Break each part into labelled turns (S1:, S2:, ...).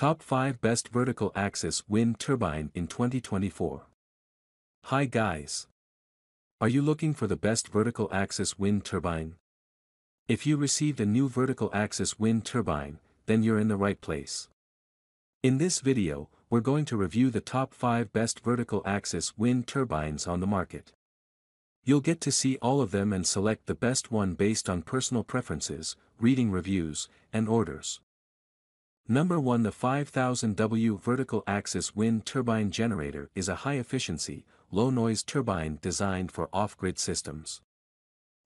S1: Top 5 Best Vertical Axis Wind Turbine in 2024. Hi guys. Are you looking for the best vertical axis wind turbine? If you received a new vertical axis wind turbine, then you're in the right place. In this video, we're going to review the top 5 best vertical axis wind turbines on the market. You'll get to see all of them and select the best one based on personal preferences, reading reviews, and orders. Number 1 The 5000W vertical axis wind turbine generator is a high-efficiency, low-noise turbine designed for off-grid systems.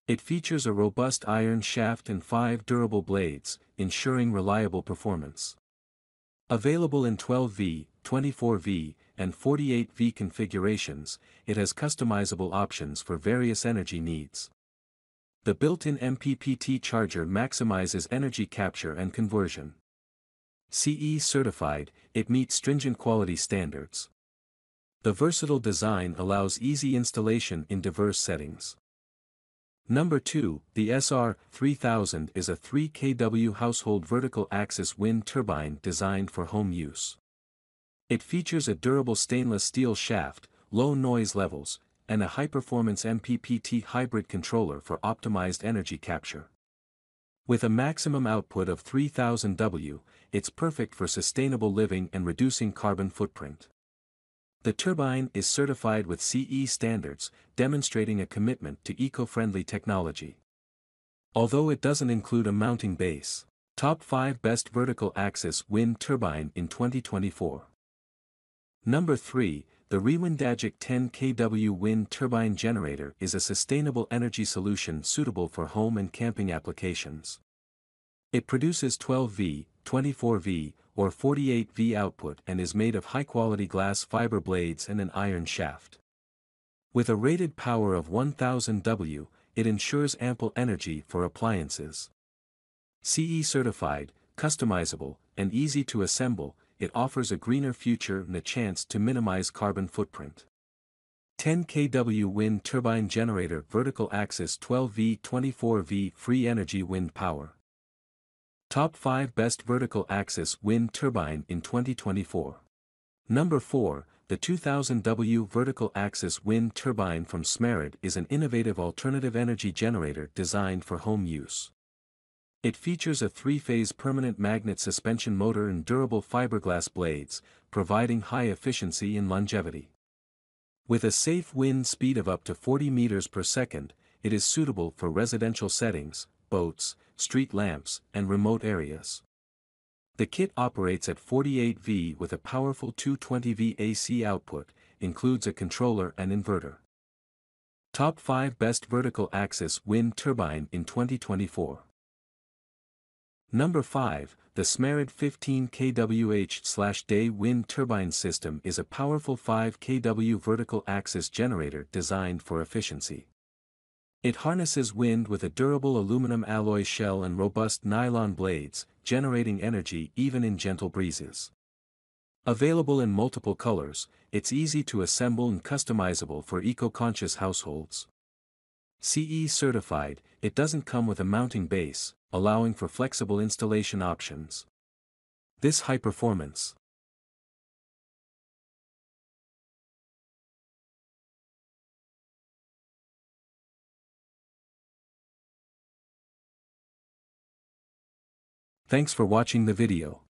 S1: It features a robust iron shaft and five durable blades, ensuring reliable performance. Available in 12V, 24V, and 48V configurations, it has customizable options for various energy needs. The built-in MPPT charger maximizes energy capture and conversion. CE certified, it meets stringent quality standards. The versatile design allows easy installation in diverse settings. Number 2, the SR3000 is a 3 kW household vertical axis wind turbine designed for home use. It features a durable stainless steel shaft, low noise levels, and a high-performance MPPT hybrid controller for optimized energy capture. With a maximum output of 3000 W, it's perfect for sustainable living and reducing carbon footprint. The turbine is certified with CE standards, demonstrating a commitment to eco-friendly technology. Although it doesn't include a mounting base, top 5 best vertical axis wind turbine in 2024. Number 3, the Rewindagic 10 kW wind turbine generator is a sustainable energy solution suitable for home and camping applications. It produces 12V, 24V, or 48V output and is made of high-quality glass fiber blades and an iron shaft. With a rated power of 1000 W, it ensures ample energy for appliances. CE certified, customizable, and easy to assemble, it offers a greener future and a chance to minimize carbon footprint. 10 kW wind turbine generator vertical axis 12V 24V free energy wind power. Top 5 Best Vertical Axis Wind Turbine in 2024. Number 4, the 2000W Vertical Axis Wind Turbine from Smerid is an innovative alternative energy generator designed for home use. It features a three-phase permanent magnet suspension motor and durable fiberglass blades, providing high efficiency and longevity. With a safe wind speed of up to 40 meters per second, it is suitable for residential settings, boats, street lamps, and remote areas. The kit operates at 48V with a powerful 220V AC output, includes a controller and inverter. Top 5 Best Vertical Axis Wind Turbine in 2024 Number 5, the Smerid 15 kWh-day wind turbine system is a powerful 5 kW vertical axis generator designed for efficiency. It harnesses wind with a durable aluminum alloy shell and robust nylon blades, generating energy even in gentle breezes. Available in multiple colors, it's easy to assemble and customizable for eco-conscious households. CE certified, it doesn't come with a mounting base, allowing for flexible installation options. This high performance, Thanks for watching the video.